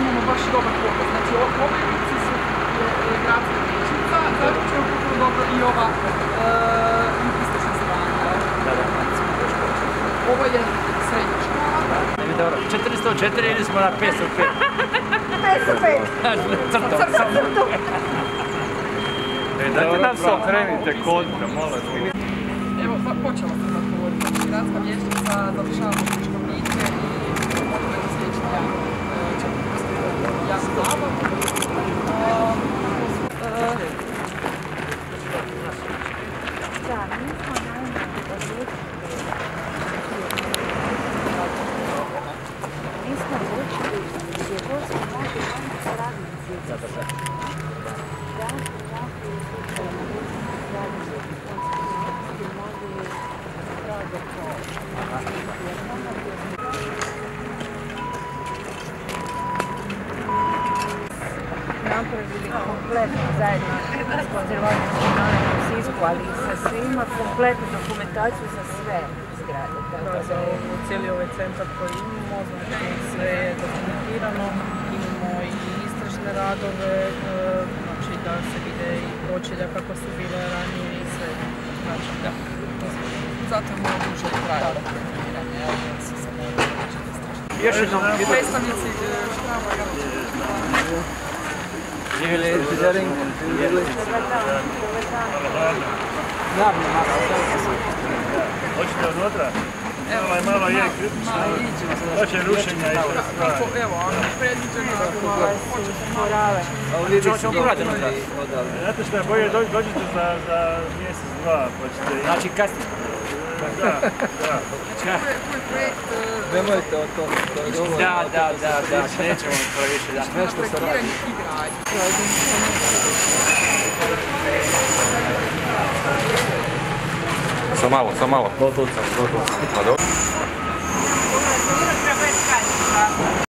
imamo baš dobar fokus. Znači, objevici su e, gradska zato će je kulturno dobro i ova e, istočna strana. Da, da. Ovo je srednja škola. Ne bi dobro, 404 ili smo na 505? 505! Crto, crto! crto! E, dajte nam se okrenite kontra, molim. Evo, pa počela sam da govorim. Napravili kompletno zajedno s konzervatorskim u Sisku, ali i sa svima kompletnu dokumentaciju za sve zgrade. Tako Da, za ovo, cijeli ovaj centar koji imamo, znači sve je dokumentirano, imamo i istražne radove, e, znači da se vide i počelja kako su bile ranije i sve. Znači, da. Zato je malo duže i trajalo evo, jer su se. Još jednom, Predstavnici e, Zering, živjeli javno Hoćete unutra? Evo, Malo je, malo je kritično. Hoće rušenja i sve evo, ono, predviđeno, ako hoćete morale. Ćemo ćemo pogledati unutra. Znate što je bolje, dođ- dođite za, za mjesec, dva, pa ćete... Znači kasnije. Da, da. Nemojte o tom, to je dovoljno. Da, da, da, da, nećemo više da. Nešto se radi. Sa malo, sa malo. Do tuca, do tuca. Pa dobro. Treba je.